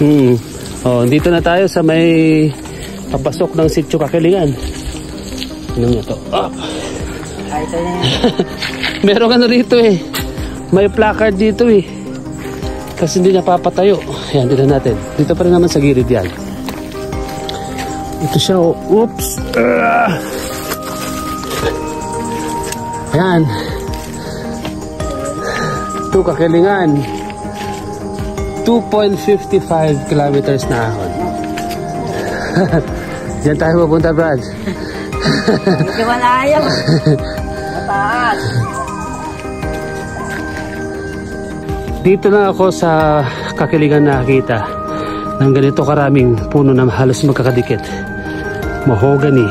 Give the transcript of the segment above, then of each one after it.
Hmm. Oh, dito na tayo sa may papasok ng sitio Kakilingan. Ano nyo to? Ah. Ay, ito na yan. Meron ano rito eh. May placard dito eh. Kasi hindi napapatayo. Yan, dito natin. Dito pa rin naman sa gilid yan. Ito siya oh. Oops! Ah. Yan. Ito, kakilingan. 2.55 kilometers na ahon. Diyan tayo pupunta, Brad. Malayo. Mataas. Dito lang ako sa kakiligan nakakita ng ganito karaming puno na halos magkakadikit. Mahogany.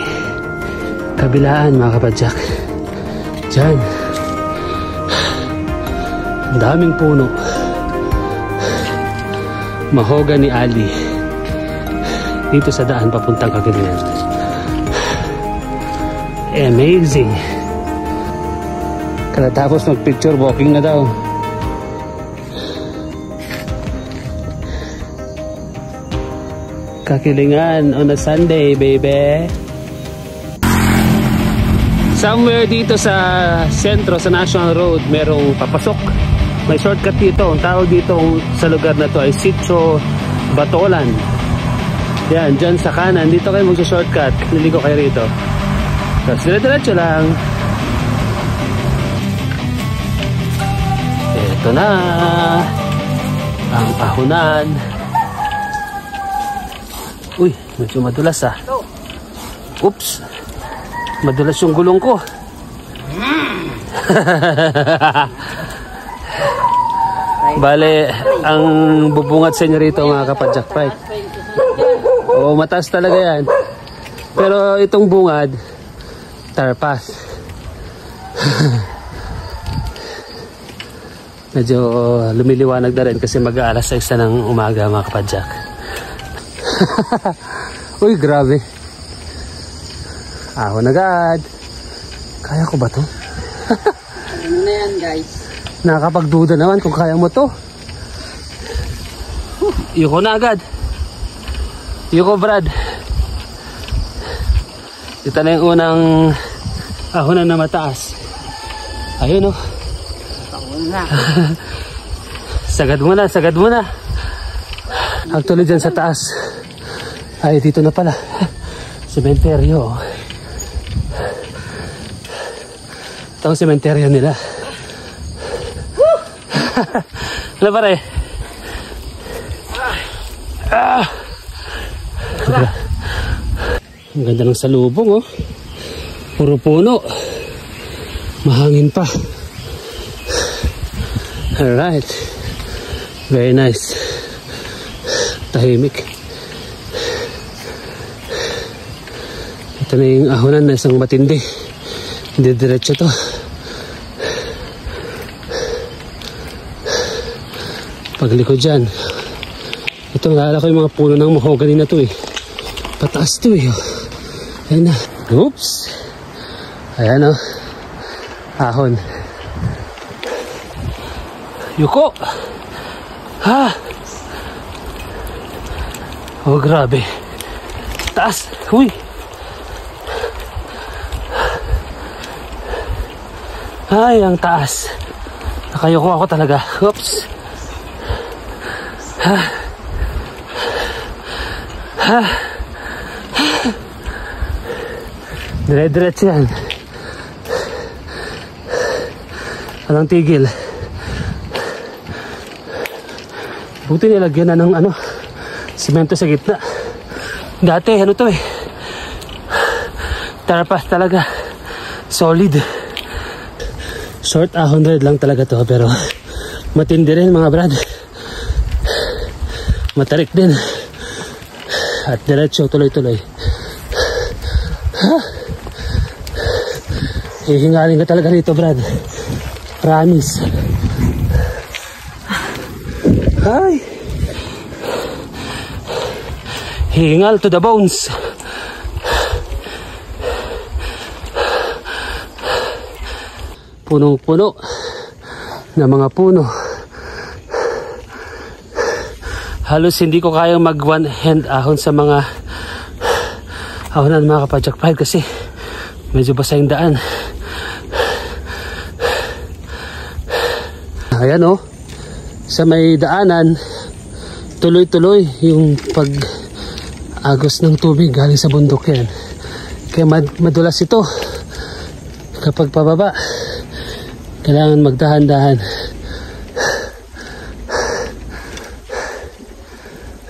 Kabilaan mga kapadyak. Diyan. Ang daming puno. Mahogany Alley. Dito sa daan papuntang kakiligan. Amazing. Katatapos mag-picture walking na daw. Kakilingan on a Sunday, baby. Somewhere dito sa sentro, sa National Road, merong papasok. May shortcut dito. Ang tawag dito sa lugar na to ay Sitio Batolan. Yan, dyan sa kanan. Dito kayo magsa-shortcut. Niligo kayo rito. Tapos dire-diretso lang. Ito na. Ang ahunan. Uy, medyo madulas ah. Oops. Madulas yung gulong ko. Bale, ang bubungat sa inyo rito mga kapadyak fight. Oo, mataas talaga yan. Pero itong bungad, tarpas. Medyo lumiliwanag na rin kasi mag-aalas 6 na ng umaga mga kapadyak. Uy, grabe. Ahon agad. Kaya ko ba to? Ano na yan, guys? Nakakapagduda naman kung kaya mo to. Yuko na agad. Yuko, Brad. Ito na yung unang ahonan na mataas. Ayun oh. Pangun na. Sagad mo na, sagad mo na. Actually dyan sa taas. Ay, dito na pala. Sementeryo. Ito ang sementeryo nila. Ano pare? Ah! Ang ganda ng salubong oh. Puro puno. Mahangin pa. Alright. Very nice. Tahimik. Ito na yung ahonan na isang matindi. Hindi diretso to. Paglikod dyan. Ito, naalala ko yung mga puno ng mahogany na to eh. Pataas to eh. oh. Ayan na. Oops. Ayan oh. Ahon. Yuko! Ha! Oh, grabe. Taas! Uy! Ay, ang taas. Nakayoko ako talaga. Oops! Ha! Dire-diretso yan. Walang tigil. Buti nilagyan na ng ano, simento sa gitna. Dati, ano to eh. Tarpas talaga. Solid. Short 100 lang talaga to pero matindi rin mga brad. Matarik din. At diretso tuloy-tuloy. Hihingalin ka talaga rito brad. Promise. Ay. Hingal to the bones. Punong-puno na mga puno. Halos hindi ko kayang mag one hand ahon sa mga ahonan mga kapadyak pride kasi medyo basa yung daan. Ayan oh. Sa may daanan tuloy-tuloy yung pag agos ng tubig galing sa bundok yan. Kaya mad- madulas ito kapag pababa. Kailangan magdahan-dahan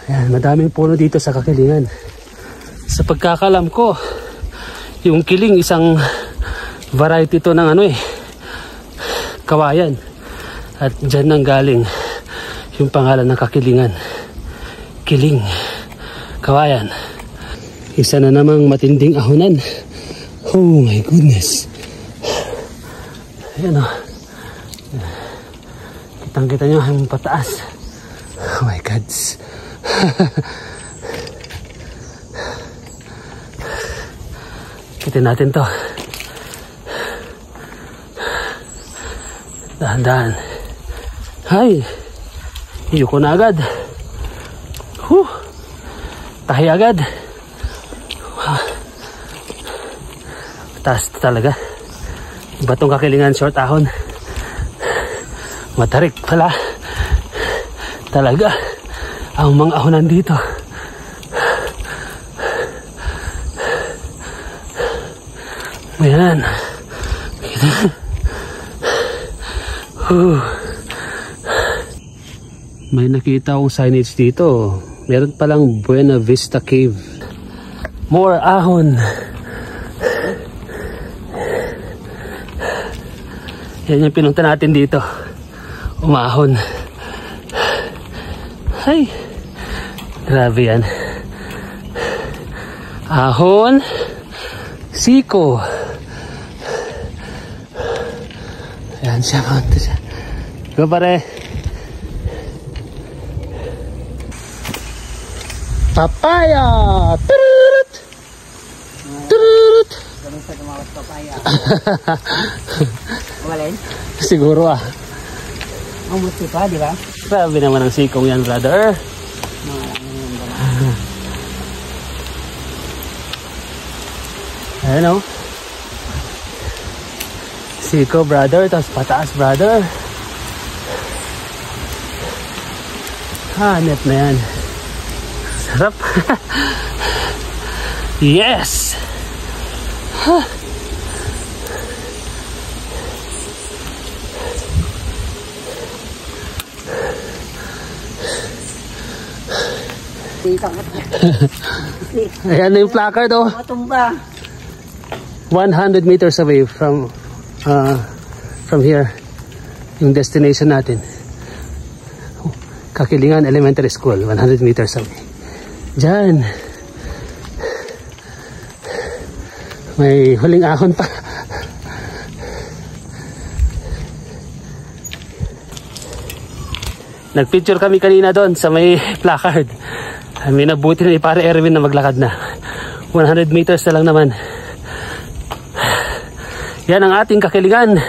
Ayan, madaming puno dito sa kakilingan sa pagkakalam ko yung kiling isang variety to ng ano eh kawayan. At dyan nang galing yung pangalan ng kakilingan kiling kawayan. Isa na namang matinding ahonan. Oh my goodness. Ayan o kitang kita nyo ang pataas. Oh my gods Kitin natin to. Dahan-dahan. Hay! Iyuko na agad. Huh! Tahi agad. Ah. Taas talaga. Batong kakilingan short ahon. Matarik pala. Talaga. Ang mga ahonan dito. Ayan. Huh. May nakita akong signage dito. Meron palang Buena Vista Cave. More ahon. Yan yung pinunta natin dito. Umahon. Ay. Grabe yan. Ahon. Siko. Ayan siya, kaunti siya. Go pare. Papaya! Tururut! Tururut! Ganun sa tumawas papaya. Walin? Siguro ah. Mamuti pa, di ba? Grabe naman ang sikong yan, brother. Mga ano yun ba? Ayan o. Siko, brother. Tapos pataas, brother. Hanep na yan. Sarap. yes! Ka. Ayan na yung placard oh. Matumba. 100 meters away from uh, from here yung destination natin. Kakilingan Elementary School 100 meters away. Dyan may huling ahon pa. Nagpicture kami kanina doon sa may placard. May nabuti na ni pare Erwin na maglakad na. 100 meters na lang naman yan ang ating kakilingan.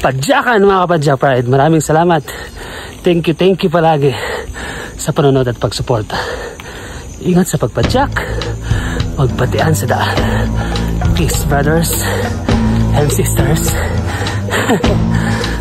Padyakan mga kapadyak pride. Maraming salamat. Thank you, thank you palagi sa panonood at pagsuporta. Ingat sa pagpadyak. Magpatian sa daan. Peace brothers and sisters.